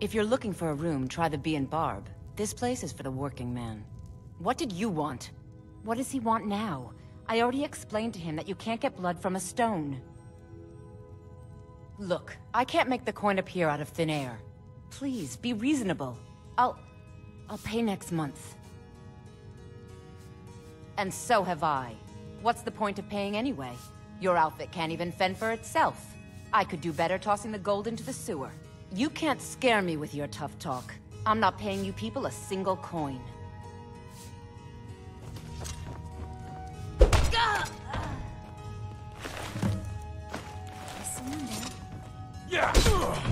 If you're looking for a room, try the Bee and Barb. This place is for the working man. What did you want? What does he want now? I already explained to him that you can't get blood from a stone. Look, I can't make the coin appear out of thin air. Please, be reasonable. I'll... I'll pay next month. And so have I. What's the point of paying anyway? Your outfit can't even fend for itself. I could do better tossing the gold into the sewer. You can't scare me with your tough talk. I'm not paying you people a single coin. Yeah!